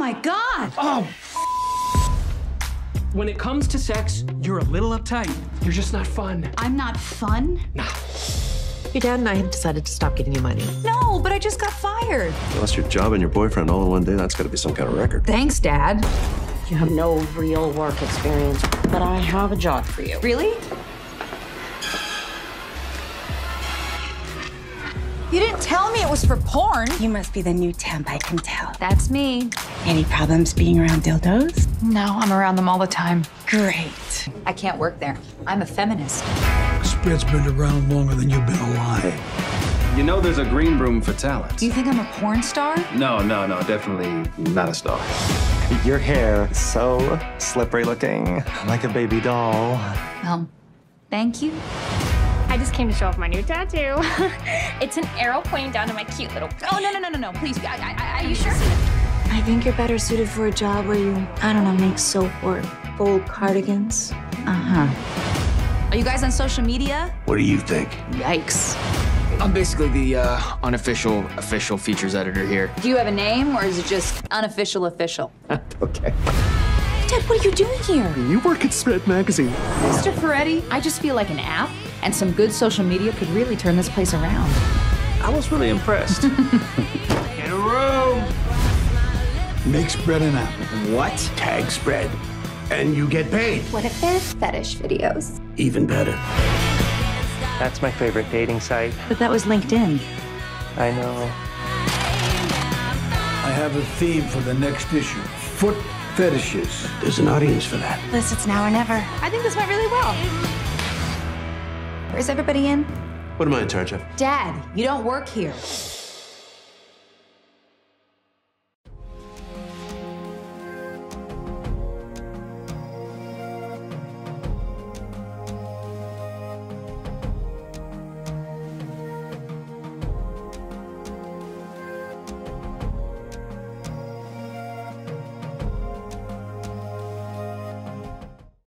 my God! Oh! When it comes to sex, you're a little uptight. You're just not fun. I'm not fun? No. Your dad and I have decided to stop giving you money. No, but I just got fired. You lost your job and your boyfriend all in one day. That's got to be some kind of record. Thanks, Dad. You have no real work experience, but I have a job for you. Really? Tell me it was for porn. You must be the new temp, I can tell. That's me. Any problems being around dildos? No, I'm around them all the time. Great. I can't work there. I'm a feminist. Spread's been around longer than you've been alive. You know there's a green room for talent. Do you think I'm a porn star? No, no, no, definitely not a star. Your hair is so slippery looking, like a baby doll. Well, thank you. I just came to show off my new tattoo. it's an arrow pointing down to my cute little. Oh, no, no, no, no, no. Please. I, I, I, are you sure? I think you're better suited for a job where you, I don't know, make soap or fold cardigans. Uh huh. Are you guys on social media? What do you think? Yikes. I'm basically the uh, unofficial official features editor here. Do you have a name or is it just unofficial official? okay. Dad, what are you doing here? You work at Spread Magazine. Mr. Ferretti, I just feel like an app and some good social media could really turn this place around. I was really impressed. Get a room. Make Spread an app. what? Tag Spread. And you get paid. What if they're fetish videos? Even better. That's my favorite dating site. But that was LinkedIn. I know. I have a theme for the next issue. Foot fetishes. There's an audience for that. Liz, it's now or never. I think this went really well. Where's everybody in? What am I in charge of? Dad, you don't work here.